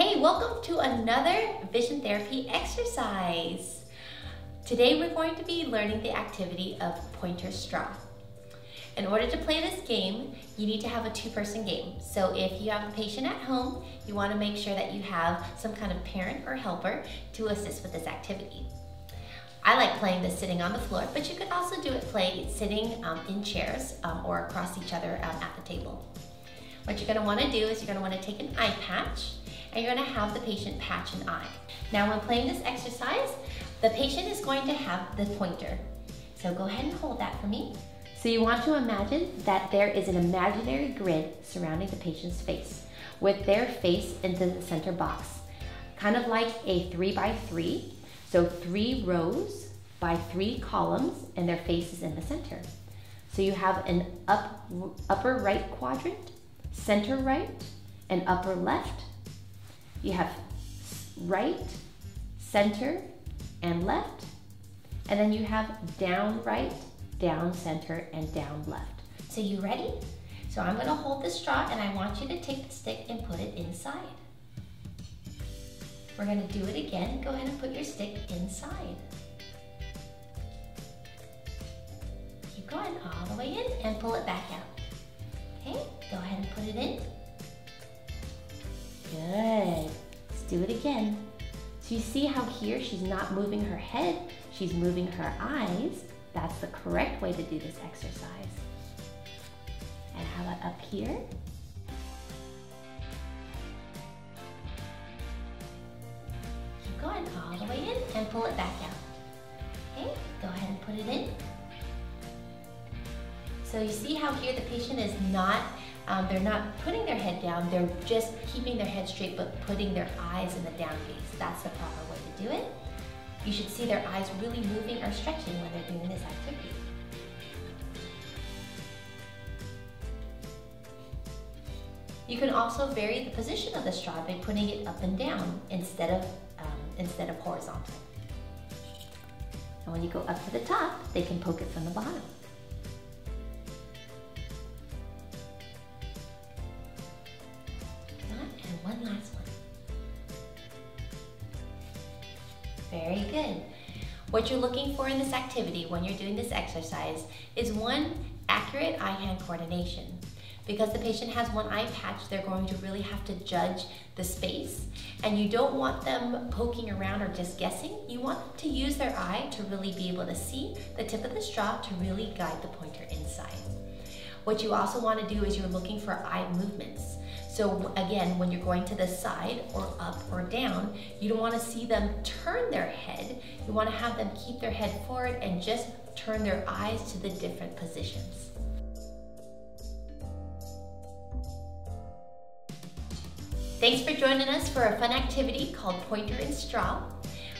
Hey, welcome to another vision therapy exercise. Today we're going to be learning the activity of pointer straw. In order to play this game, you need to have a two-person game. So if you have a patient at home, you want to make sure that you have some kind of parent or helper to assist with this activity. I like playing this sitting on the floor, but you could also do it play sitting um, in chairs um, or across each other um, at the table. What you're gonna wanna do is you're gonna wanna take an eye patch and you're gonna have the patient patch an eye. Now when playing this exercise, the patient is going to have the pointer. So go ahead and hold that for me. So you want to imagine that there is an imaginary grid surrounding the patient's face with their face into the center box, kind of like a three by three. So three rows by three columns and their face is in the center. So you have an up, upper right quadrant, center right, and upper left. You have right, center, and left. And then you have down right, down center, and down left. So you ready? So I'm gonna hold the straw and I want you to take the stick and put it inside. We're gonna do it again. Go ahead and put your stick inside. Keep going all the way in and pull it back out. Okay, go ahead and put it in. Do it again. So you see how here she's not moving her head, she's moving her eyes. That's the correct way to do this exercise. And how about up here? Keep going all the way in and pull it back out. Okay, go ahead and put it in. So you see how here the patient is not, um, they're not putting their head down, they're just keeping their head straight but putting their eyes in the down gaze. That's the proper way to do it. You should see their eyes really moving or stretching when they're doing this activity. You can also vary the position of the straw by putting it up and down instead of, um, instead of horizontal. And when you go up to the top, they can poke it from the bottom. Very good. What you're looking for in this activity when you're doing this exercise is one, accurate eye-hand coordination. Because the patient has one eye patch, they're going to really have to judge the space. And you don't want them poking around or just guessing. You want them to use their eye to really be able to see the tip of the straw to really guide the pointer inside. What you also want to do is you're looking for eye movements. So again, when you're going to the side or up or down, you don't want to see them turn their head. You want to have them keep their head forward and just turn their eyes to the different positions. Thanks for joining us for a fun activity called Pointer and Straw.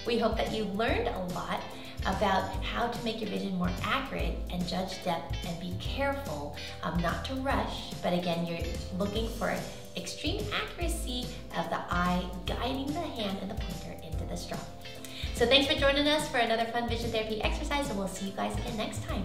We hope that you learned a lot about how to make your vision more accurate and judge depth and be careful um, not to rush, but again, you're looking for extreme accuracy of the eye guiding the hand and the pointer into the straw. So thanks for joining us for another fun vision therapy exercise and we'll see you guys again next time.